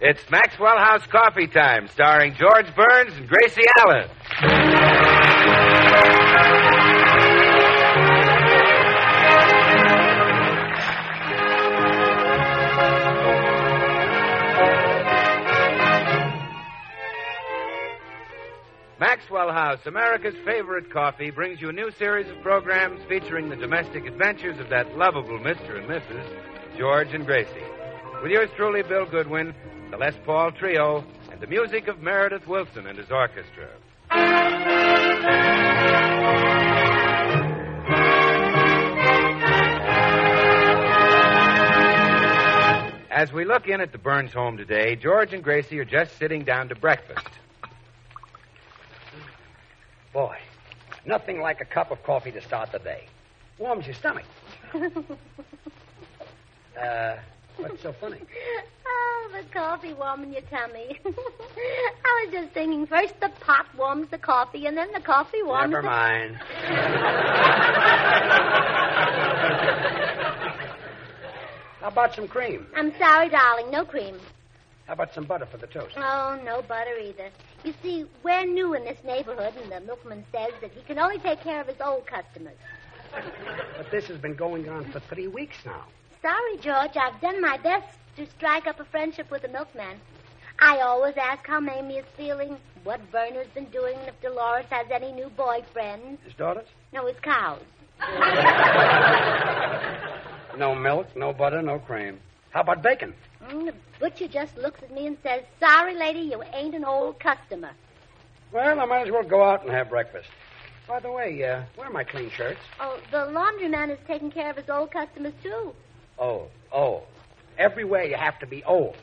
It's Maxwell House Coffee Time, starring George Burns and Gracie Allen. Maxwell House, America's favorite coffee, brings you a new series of programs featuring the domestic adventures of that lovable Mr. and Mrs. George and Gracie. With yours truly, Bill Goodwin, the Les Paul Trio, and the music of Meredith Willson and his orchestra. As we look in at the Burns home today, George and Gracie are just sitting down to breakfast. Boy, nothing like a cup of coffee to start the day. Warms your stomach. uh, what's so funny? Oh, the coffee warming your tummy. I was just thinking first the pot warms the coffee, and then the coffee warms Never the... mind. How about some cream? I'm sorry, darling, no cream. How about some butter for the toast? Oh, no butter either. You see, we're new in this neighborhood, and the milkman says that he can only take care of his old customers. But this has been going on for three weeks now. Sorry, George, I've done my best to strike up a friendship with the milkman. I always ask how Mamie is feeling, what Verner's been doing, and if Dolores has any new boyfriends. His daughters? No, his cows. No milk, no butter, no cream. How about bacon? Mm, the butcher just looks at me and says, Sorry, lady, you ain't an old customer. Well, I might as well go out and have breakfast. By the way, uh, where are my clean shirts? Oh, the laundryman is taking care of his old customers, too. Oh, oh. Everywhere you have to be old.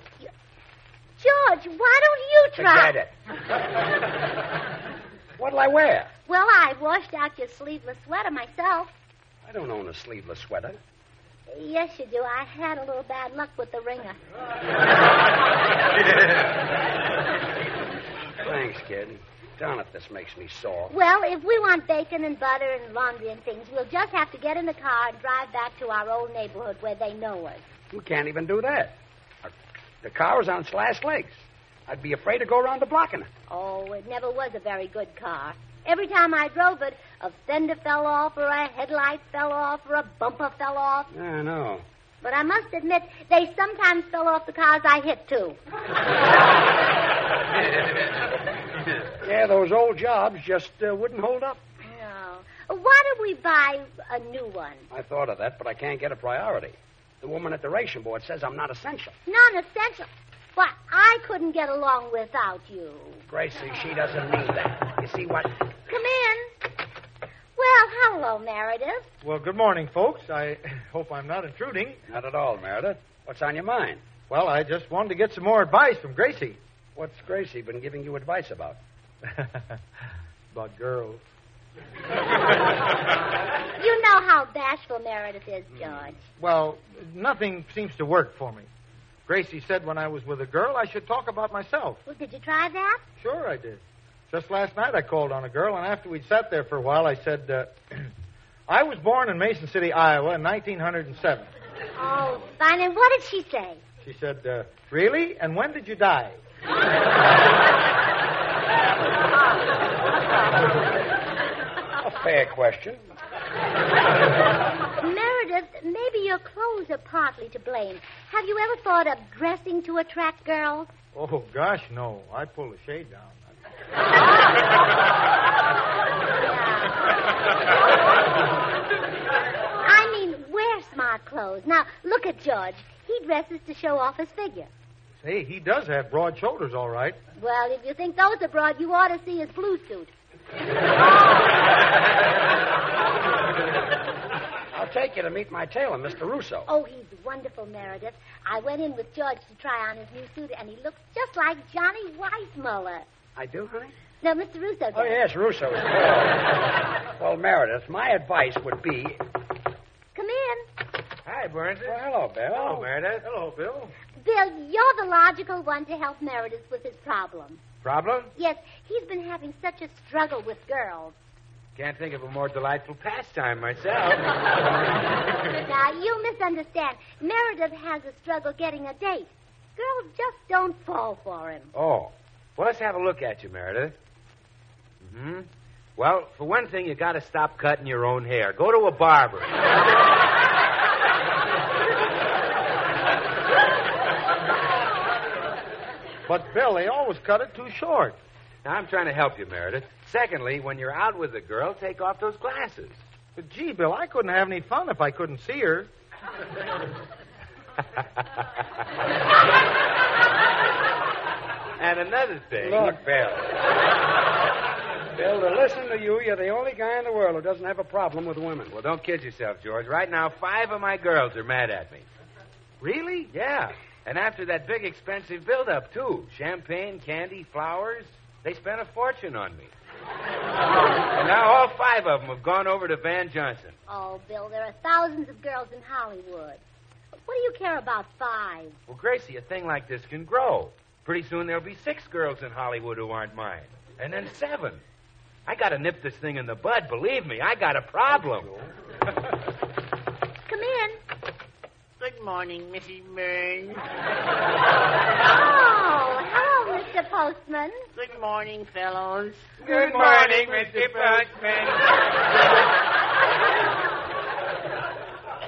George, why don't you try? Forget it. What'll I wear? Well, I washed out your sleeveless sweater myself. I don't own a sleeveless sweater. Yes, you do. I had a little bad luck with the wringer. Thanks, kid. Darn it, this makes me sore. Well, if we want bacon and butter and laundry and things, we'll just have to get in the car and drive back to our old neighborhood where they know us. You can't even do that. The car is on its last legs. I'd be afraid to go around the block in it. Oh, it never was a very good car. Every time I drove it, a fender fell off, or a headlight fell off, or a bumper fell off. I know. But I must admit, they sometimes fell off the cars I hit, too. Yeah, those old jobs just uh, wouldn't hold up. No. Why don't we buy a new one? I thought of that, but I can't get a priority. The woman at the ration board says I'm not essential. Non-essential. But I couldn't get along without you. Gracie, she doesn't mean that. You see what? Come in. Well, hello, Meredith. Well, good morning, folks. I hope I'm not intruding. Not at all, Meredith. What's on your mind? Well, I just wanted to get some more advice from Gracie. What's Gracie been giving you advice about? About girls. You know how bashful Meredith is, George. Well, nothing seems to work for me. Gracie said when I was with a girl, I should talk about myself. Well, did you try that? Sure, I did. Just last night, I called on a girl, and after we'd sat there for a while, I said, uh, I was born in Mason City, Iowa in 1907. Oh, fine. And what did she say? She said, uh, Really? And when did you die? A fair question. Meredith, maybe your clothes are partly to blame. Have you ever thought of dressing to attract girls? Oh, gosh, no. I pull the shade down. I mean, wear smart clothes. Now, look at George. He dresses to show off his figure. Say, he does have broad shoulders, all right. Well, if you think those are broad, you ought to see his blue suit. I'll take you to meet my tailor, Mr. Russo. Oh, he's wonderful, Meredith. I went in with George to try on his new suit, and he looks just like Johnny Weissmuller. I do, honey? No, Mr. Russo oh, does. Oh, yes, Russo is good. well, Meredith, my advice would be. Come in. Hi, Burns. Well, hello, Bill. Hello, Meredith. Hello, Bill. Bill, you're the logical one to help Meredith with his problem. Problem? Yes, he's been having such a struggle with girls. Can't think of a more delightful pastime myself. now, you misunderstand. Meredith has a struggle getting a date. Girls just don't fall for him. Oh. Well, let's have a look at you, Meredith. hmm Well, for one thing, you got to stop cutting your own hair. Go to a barber. But, Bill, they always cut it too short. Now, I'm trying to help you, Meredith. Secondly, when you're out with a girl, take off those glasses. But, gee, Bill, I couldn't have any fun if I couldn't see her. and another thing. Look. Bill. Bill, to listen to you, you're the only guy in the world who doesn't have a problem with women. Well, don't kid yourself, George. Right now, five of my girls are mad at me. Really? Yeah. And after that big expensive build-up, too. Champagne, candy, flowers. They spent a fortune on me. and now all five of them have gone over to Van Johnson. Oh, Bill, there are thousands of girls in Hollywood. What do you care about five? Well, Gracie, a thing like this can grow. Pretty soon there'll be six girls in Hollywood who aren't mine. And then seven. I gotta nip this thing in the bud, believe me. I got a problem. Come in. Good morning, Mrs. Burns. Oh, hello, Mr. Postman. Good morning, fellows. Good morning, Mr. Postman.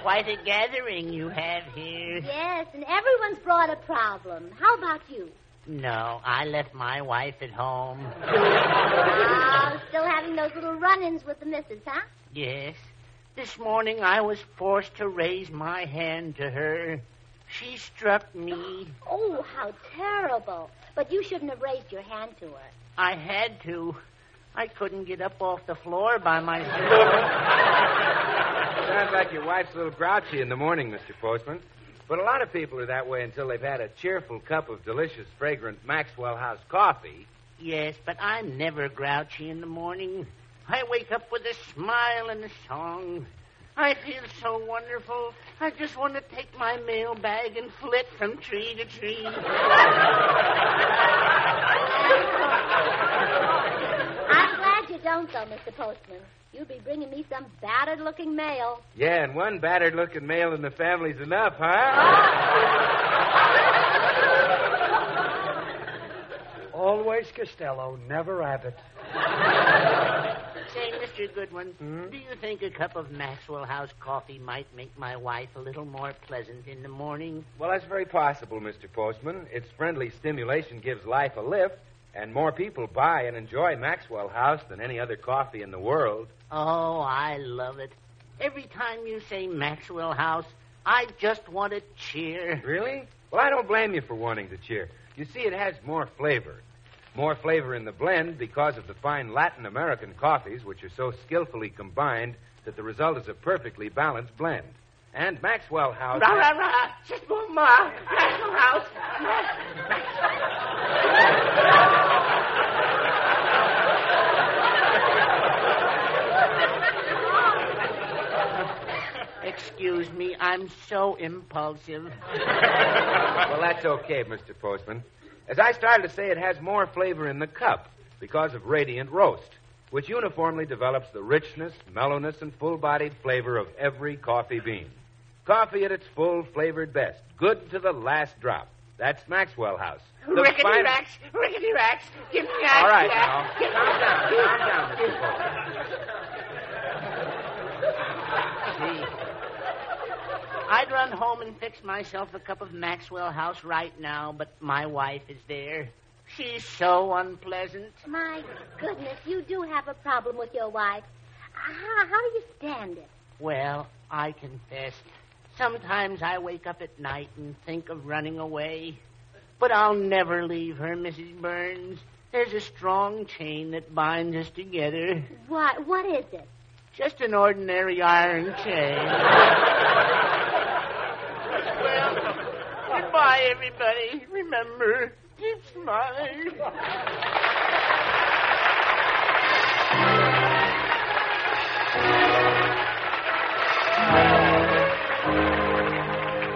Quite a gathering you have here. Yes, and everyone's brought a problem. How about you? No, I left my wife at home. Ah, still having those little run-ins with the missus, huh? Yes. This morning I was forced to raise my hand to her. She struck me. Oh, how terrible. But you shouldn't have raised your hand to her. I had to. I couldn't get up off the floor by myself. Sounds like your wife's a little grouchy in the morning, Mr. Postman. But a lot of people are that way until they've had a cheerful cup of delicious, fragrant Maxwell House coffee. yes, but I'm never grouchy in the morning. I wake up with a smile and a song. I feel so wonderful. I just want to take my mail bag and flit from tree to tree. I'm glad you don't, though, Mr. Postman. You'd be bringing me some battered-looking mail. Yeah, and one battered looking mail in the family's enough, huh? Always Costello, never Abbott. Mr. Goodwin, hmm? do you think a cup of Maxwell House coffee might make my wife a little more pleasant in the morning? Well, that's very possible, Mr. Postman. Its friendly stimulation gives life a lift, and more people buy and enjoy Maxwell House than any other coffee in the world. Oh, I love it. Every time you say Maxwell House, I just want to cheer. Really? Well, I don't blame you for wanting to cheer. You see, it has more flavor. More flavor in the blend because of the fine Latin American coffees, which are so skillfully combined that the result is a perfectly balanced blend. And Maxwell House. Rah, rah, rah. Just one more. Maxwell House. Excuse me, I'm so impulsive. Well, that's okay, Mr. Postman. As I started to say, it has more flavor in the cup because of radiant roast, which uniformly develops the richness, mellowness, and full bodied flavor of every coffee bean. Coffee at its full flavored best, good to the last drop. That's Maxwell House. The Rickety fine- racks, rickety racks. Give me that. All right, now. Calm down, calm down, Mr. Gee. I'd run home and fix myself a cup of Maxwell House right now, but my wife is there. She's so unpleasant. My goodness, you do have a problem with your wife. How, how do you stand it? Well, I confess, sometimes I wake up at night and think of running away. But I'll never leave her, Mrs. Burns. There's a strong chain that binds us together. What, what is it? Just an ordinary iron chain. goodbye, everybody. Remember, keep smiling.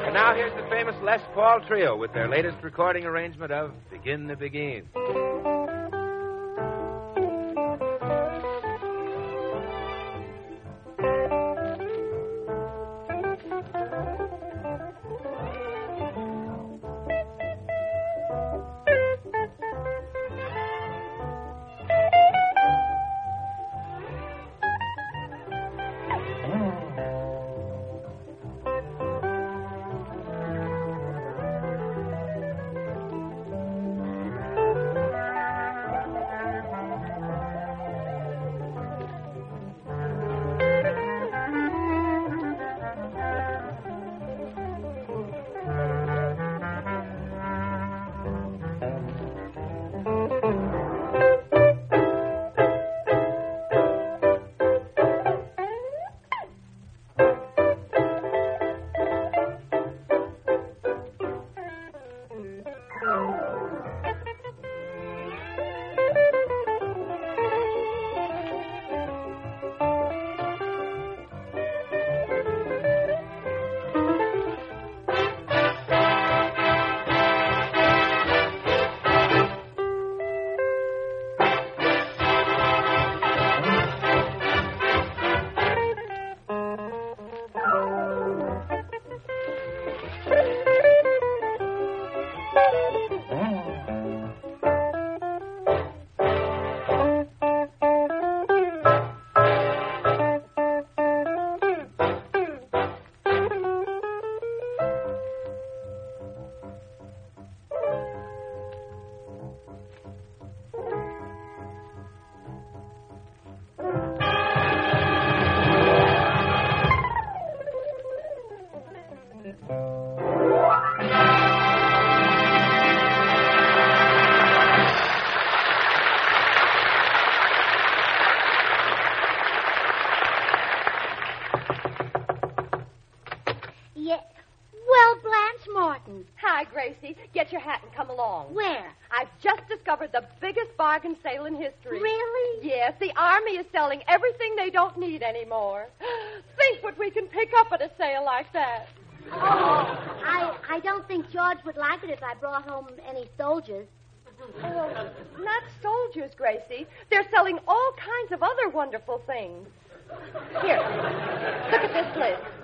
And now here's the famous Les Paul Trio with their latest recording arrangement of Begin the Beguine. Yeah. Well, Blanche Morton. Hi, Gracie. Get your hat and come along. Where? I've just discovered the biggest bargain sale in history. Really? Yes, the Army is selling everything they don't need anymore. Think what we can pick up at a sale like that. Oh, I, I don't think George would like it if I brought home any soldiers. Oh, not soldiers, Gracie. They're selling all kinds of other wonderful things. Here, look at this list.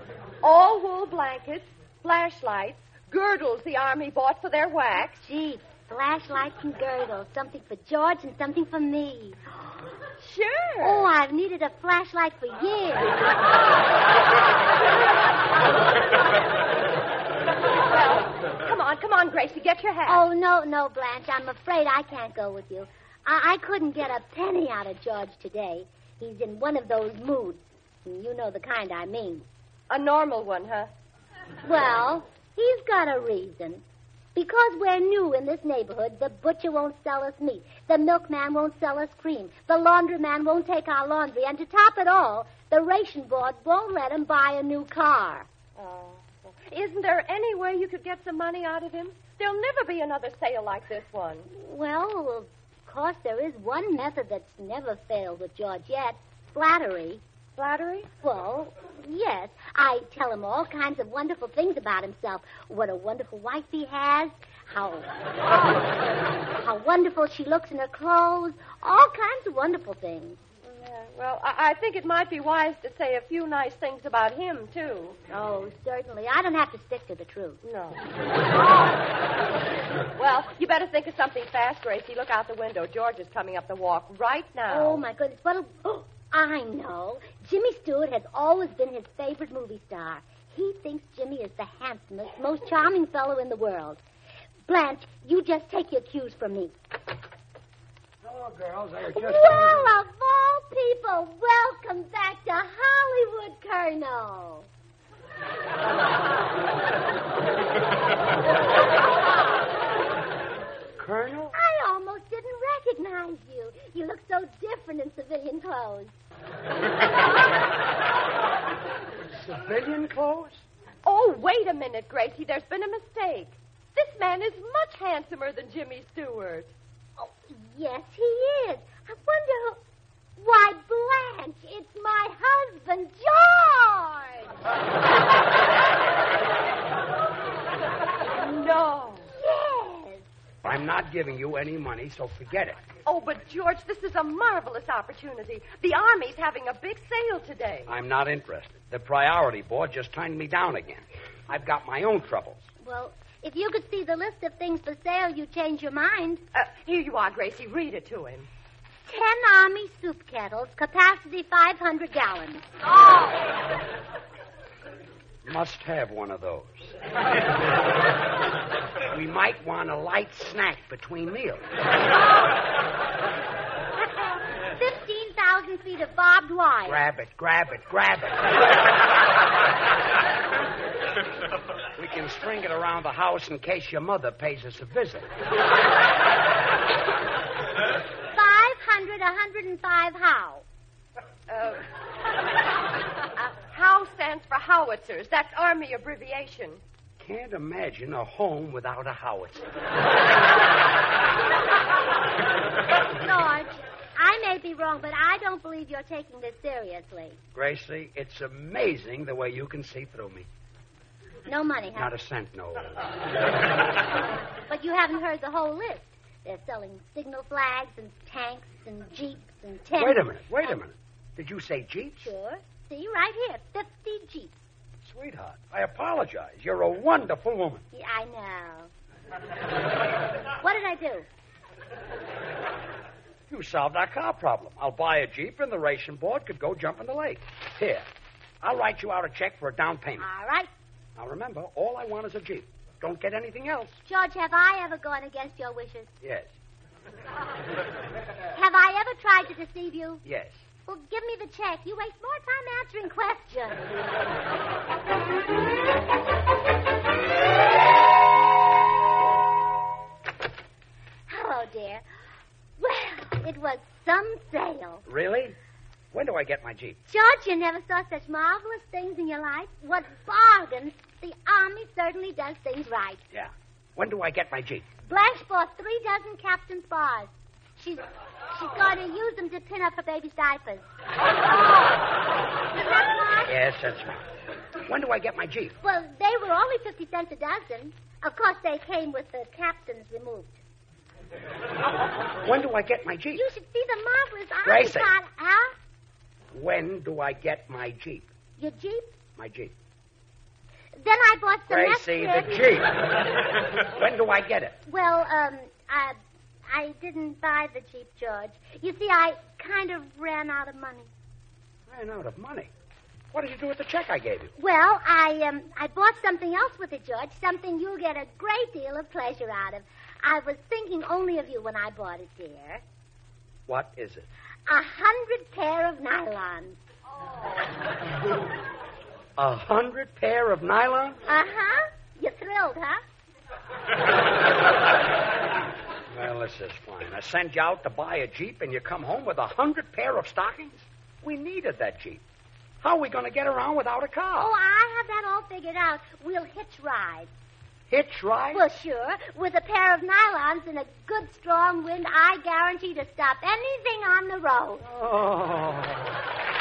All wool blankets, flashlights, girdles the Army bought for their wax. Oh, gee, flashlights and girdles. Something for George and something for me. Sure. Oh, I've needed a flashlight for years. Well, come on, come on, Gracie, get your hat. Oh, no, no, Blanche. I'm afraid I can't go with you. I, I couldn't get a penny out of George today. He's in one of those moods. You know the kind I mean. A normal one, huh? Well, he's got a reason. Because we're new in this neighborhood, the butcher won't sell us meat. The milkman won't sell us cream. The laundryman won't take our laundry. And to top it all, the ration board won't let him buy a new car. Oh. Isn't there any way you could get some money out of him? There'll never be another sale like this one. Well, of course, there is one method that's never failed with George yet flattery. Flattery? Well, yes. I tell him all kinds of wonderful things about himself. What a wonderful wife he has. How how wonderful she looks in her clothes. All kinds of wonderful things. Yeah, well, I, I think it might be wise to say a few nice things about him, too. Oh, certainly. I don't have to stick to the truth. No. well, you better think of something fast, Gracie. Look out the window. George is coming up the walk right now. Oh, my goodness. What'll. I know. Jimmy Stewart has always been his favorite movie star. He thinks Jimmy is the handsomest, most charming fellow in the world. Blanche, you just take your cues from me. Hello, girls. I was just. Well, of all people, welcome back to Hollywood, Colonel. Colonel? I almost didn't recognize you. You look so different in civilian clothes. Civilian clothes? Oh, wait a minute, Gracie. There's been a mistake. This man is much handsomer than Jimmy Stewart. Oh, yes, he is. I wonder who. Why, Blanche, it's my husband, George. No. Yes. I'm not giving you any money, so forget it. Oh, but George, this is a marvelous opportunity. The Army's having a big sale today. I'm not interested. The priority board just turned me down again. I've got my own troubles. Well, if you could see the list of things for sale, you'd change your mind. Uh, here you are, Gracie. Read it to him. Ten Army soup kettles, capacity 500 gallons. Oh! Must have one of those. we might want a light snack between meals. 15,000 feet of barbed wire. Grab it, grab it, grab it. we can string it around the house in case your mother pays us a visit. 500, 105 how? Uh, uh, HOW stands for howitzers. That's Army abbreviation. Can't imagine a home without a howitzer. George, I may be wrong, but I don't believe you're taking this seriously. Gracie, it's amazing the way you can see through me. No money, huh? Not a cent, no. But you haven't heard the whole list. They're selling signal flags and tanks and jeeps and tents. Wait a minute, wait a minute. Did you say Jeeps? Sure. See, right here, 50 jeeps. Sweetheart, I apologize. You're a wonderful woman. Yeah, I know. what did I do? You solved our car problem. I'll buy a Jeep and the ration board could go jump in the lake. Here, I'll write you out a check for a down payment. All right. Now remember, all I want is a Jeep. Don't get anything else. George, have I ever gone against your wishes? Yes, Have I ever tried to deceive you? yes. Well, give me the check. You waste more time answering questions. Hello, dear. Well, it was some sale. Really? When do I get my Jeep? George, you never saw such marvelous things in your life. What bargains. The Army certainly does things right. Yeah. When do I get my Jeep? Blanche bought three dozen captain's bars. She's she's going to use them to pin up her baby's diapers. Is that smart? Yes, that's right. When do I get my Jeep? Well, they were only 50 cents a dozen. Of course, they came with the captains removed. When do I get my Jeep? You should see the marvelous eyes, Gracie. Todd. Huh? When do I get my Jeep? Your Jeep? My Jeep. Then I bought some Gracie, the. Jeep. when do I get it? Well, um, I, I didn't buy the Jeep, George. You see, I kind of ran out of money. Ran out of money. What did you do with the check I gave you? Well, I um, I bought something else with it, George. Something you'll get a great deal of pleasure out of. I was thinking only of you when I bought it, dear. What is it? A hundred pair of nylons. A hundred pair of nylon? Uh huh. You thrilled, huh? Well, this is fine. I send you out to buy a Jeep and you come home with a hundred pair of stockings? We needed that Jeep. How are we going to get around without a car? Oh, I have that all figured out. We'll hitch ride. Hitch ride? Well, sure. With a pair of nylons and a good strong wind, I guarantee to stop anything on the road. Oh.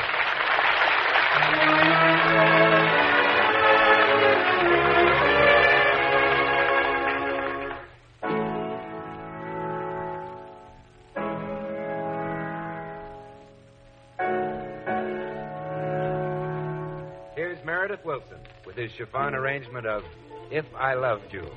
His chiffon arrangement of If I Loved You.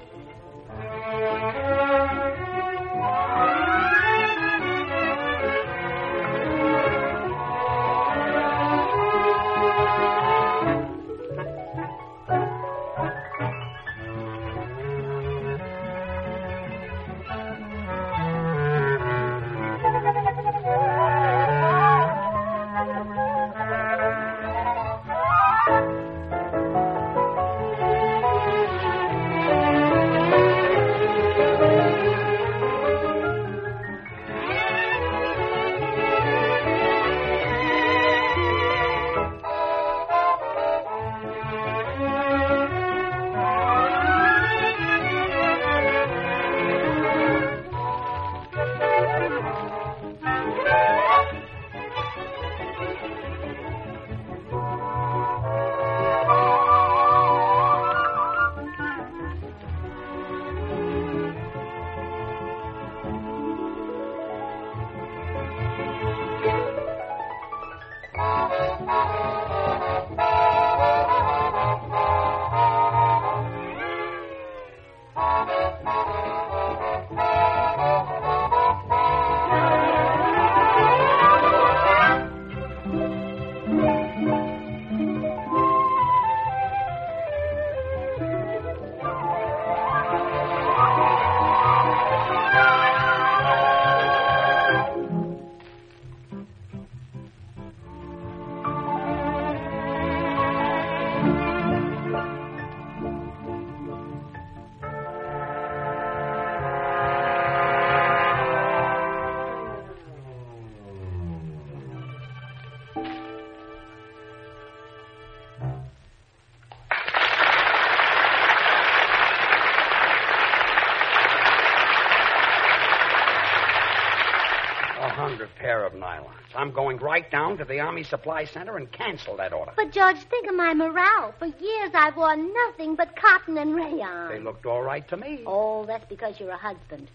I'm going right down to the Army Supply Center and cancel that order. But, George, think of my morale. For years, I've worn nothing but cotton and rayon. They looked all right to me. Oh, that's because you're a husband.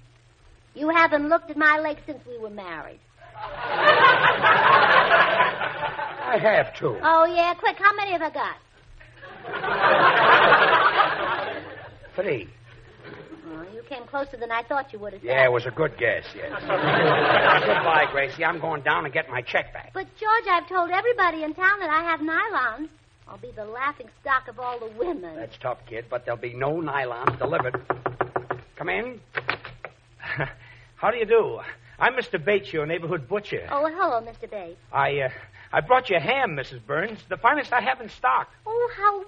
You haven't looked at my legs since we were married. I have to. Oh, yeah? Quick, how many have I got? Three. Came closer than I thought you would have. Yeah, it was a good guess, yes. Goodbye, Gracie. I'm going down and get my check back. But, George, I've told everybody in town that I have nylons. I'll be the laughing stock of all the women. That's tough, kid, but there'll be no nylons delivered. Come in. How do you do? I'm Mr. Bates, your neighborhood butcher. Oh, hello, Mr. Bates. I, uh, I brought you ham, Mrs. Burns, the finest I have in stock. Oh, how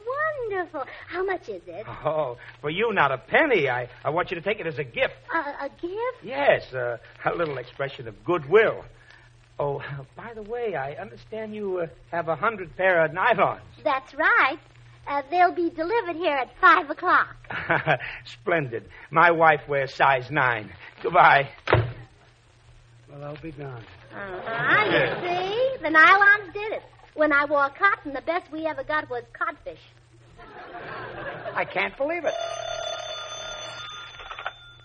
wonderful. How much is it? Oh, for you, not a penny. I, I want you to take it as a gift. A, a gift? Yes, uh, a little expression of goodwill. Oh, by the way, I understand you uh, have a hundred pair of nylons. That's right. Uh, they'll be delivered here at 5 o'clock. Splendid. My wife wears size nine. Goodbye. Well, I'll be gone. Uh-huh. You see? The nylons did it. When I wore cotton, the best we ever got was codfish. I can't believe it.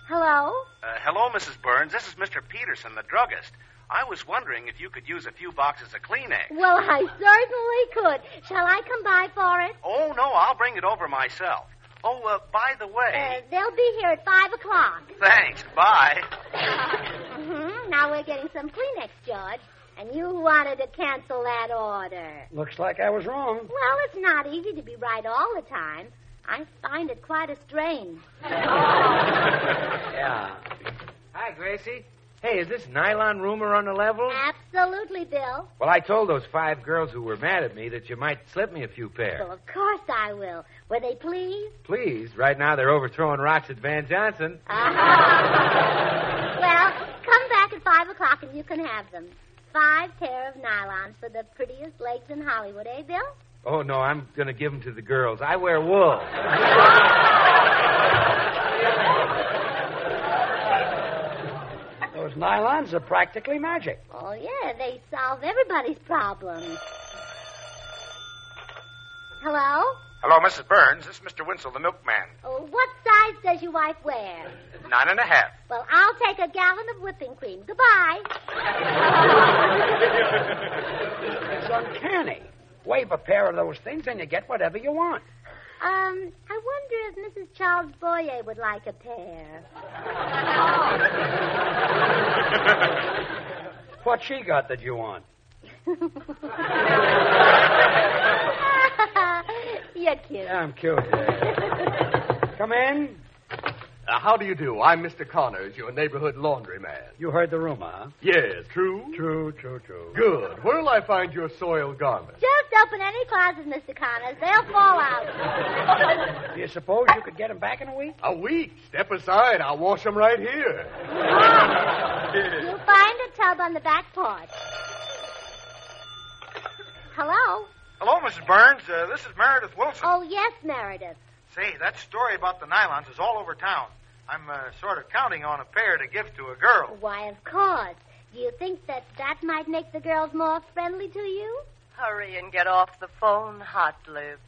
Hello? Uh, hello, Mrs. Burns. This is Mr. Peterson, the druggist. I was wondering if you could use a few boxes of Kleenex. Well, I certainly could. Shall I come by for it? Oh, no, I'll bring it over myself. Oh, uh, by the Uh, way. they'll be here at 5 o'clock. Thanks. Bye. hmm Now we're getting some Kleenex, George. And you wanted to cancel that order. Looks like I was wrong. Well, it's not easy to be right all the time. I find it quite a strain. Yeah. Hi, Gracie. Hey, is this nylon rumor on the level? Absolutely, Bill. Well, I told those five girls who were mad at me that you might slip me a few pairs. Well, of course I will. Were they pleased? Please, right now they're overthrowing rocks at Van Johnson. well, come back at 5 o'clock and you can have them. Five pair of nylons for the prettiest legs in Hollywood, eh, Bill? Oh, no, I'm going to give them to the girls. I wear wool. Those nylons are practically magic. Oh, yeah, they solve everybody's problems. Hello? Hello, Mrs. Burns. This is Mr. Winslow, the milkman. Oh, what size does your wife wear? Nine and a half. Well, I'll take a gallon of whipping cream. Goodbye. It's uncanny. Wave a pair of those things and you get whatever you want. Um, I wonder if Mrs. Charles Boyer would like a pair. What she got that you want? You're cute. Yeah, I'm cute. Come in. Uh, how do you do? I'm Mr. Connors, your neighborhood laundryman. You heard the rumor, huh? Yes, true? True, true, true. Good. Where'll I find your soiled garments? Just open any closet, Mr. Connors. They'll fall out. Do you suppose you could get them back in a week? A week. Step aside. I'll wash them right here. You'll find a tub on the back porch. Hello? Hello, Mrs. Burns. Uh, this is Meredith Willson. Oh, yes, Meredith. Say, that story about the nylons is all over town. I'm uh, sort of counting on a pair to give to a girl. Why, of course. Do you think that that might make the girls more friendly to you? Hurry and get off the phone, hot lips.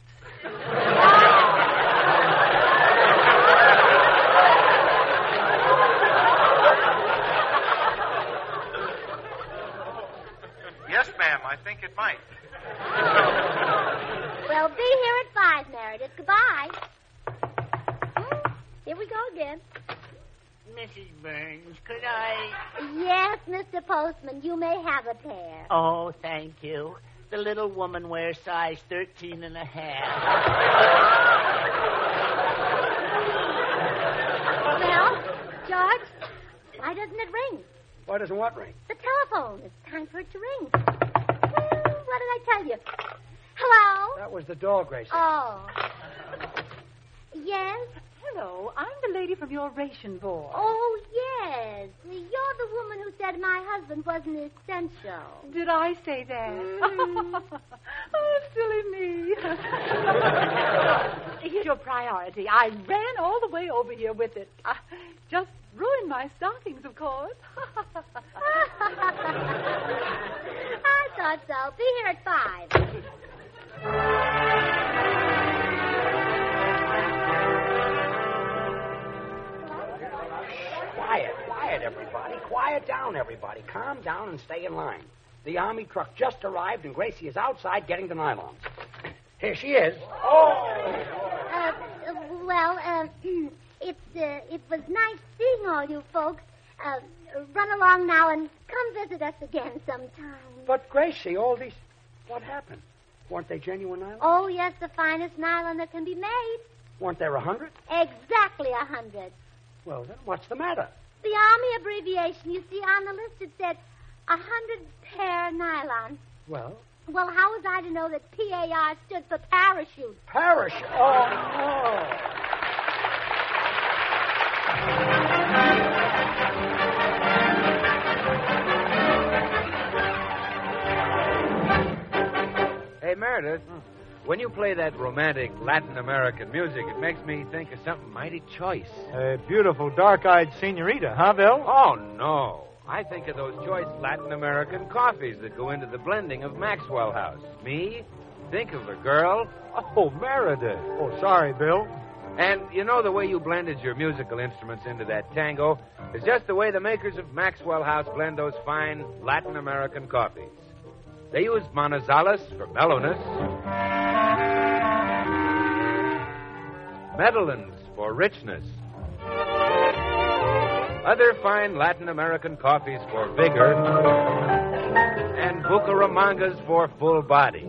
Yes, ma'am. I think it might. Well, be here at five, Meredith. Goodbye. Hmm, Here we go again. Mrs. Burns, could I? Yes, Mr. Postman, you may have a pair. Oh, thank you. The little woman wears size 13 and a half. Well, George, why doesn't it ring? Why doesn't what ring? The telephone. It's time for it to ring. Well, what did I tell you? Hello? That was the door, Gracie. Oh. Yes? Hello, I'm the lady from your ration board. Oh, yes. You're the woman who said my husband wasn't essential. Did I say that? Mhm. oh, silly me. Here's your priority. I ran all the way over here with it. I just ruined my stockings, of course. I thought so. Be here at five. Quiet, quiet, everybody. Quiet down, everybody. Calm down and stay in line. The army truck just arrived, and Gracie is outside getting the nylons. Here she is. Uh, uh, well, uh, it's, uh, it was nice seeing all you folks. Uh, run along now and come visit us again sometime. But, Gracie, all these. What happened? Weren't they genuine nylons? Oh, yes, the finest nylon that can be made. Weren't there a hundred? Exactly a hundred. Well, then, what's the matter? The Army abbreviation, you see, on the list it said a hundred pair nylon. Well, Well, how was I to know that PAR stood for parachute? parachute. Oh, no. Hey, Meredith, when you play that romantic Latin American music, it makes me think of something mighty choice. A beautiful dark-eyed senorita, huh, Bill? Oh, no. I think of those choice Latin American coffees that go into the blending of Maxwell House. Me? Think of a girl? Oh, Meredith. Oh, sorry, Bill. And you know the way you blended your musical instruments into that tango is just the way the makers of Maxwell House blend those fine Latin American coffees. They use Manizales for mellowness, Medellins for richness, other fine Latin American coffees for vigor, and Bucaramangas for full body.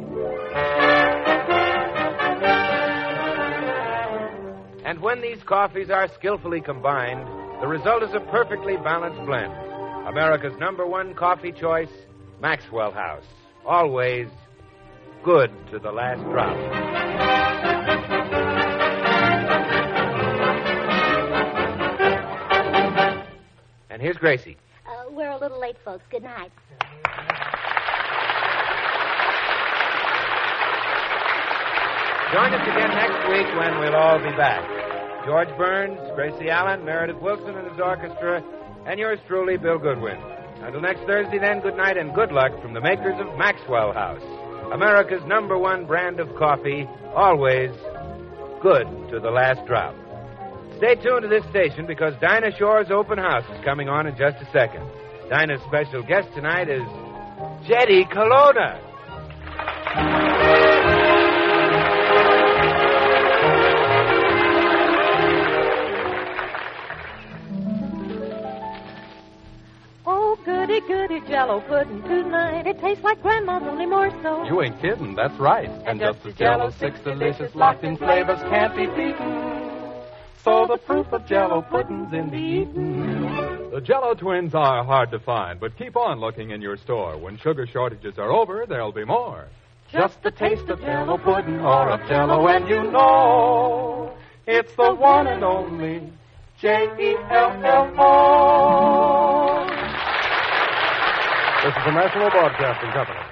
And when these coffees are skillfully combined, the result is a perfectly balanced blend. America's number one coffee choice, Maxwell House. Always good to the last drop. And here's Gracie. Uh, we're a little late, folks. Good night. Join us again next week when we'll all be back. George Burns, Gracie Allen, Meredith Willson and his orchestra, and yours truly, Bill Goodwin. Until next Thursday, then, good night and good luck from the makers of Maxwell House, America's number one brand of coffee, always good to the last drop. Stay tuned to this station because Dinah Shore's open house is coming on in just a second. Dinah's special guest tonight is Jerry Colonna. Jello pudding tonight. It tastes like grandma's, only more so. You ain't kidding, that's right. And, just as Jello, six delicious locked in flavors can't be beaten. So the proof of Jello pudding's in the eating. The Jello twins are hard to find, but keep on looking in your store. When sugar shortages are over, there'll be more. Just the taste of Jello pudding or of Jello, and you know it's the one and only J E L L O. This is the National Broadcasting Company.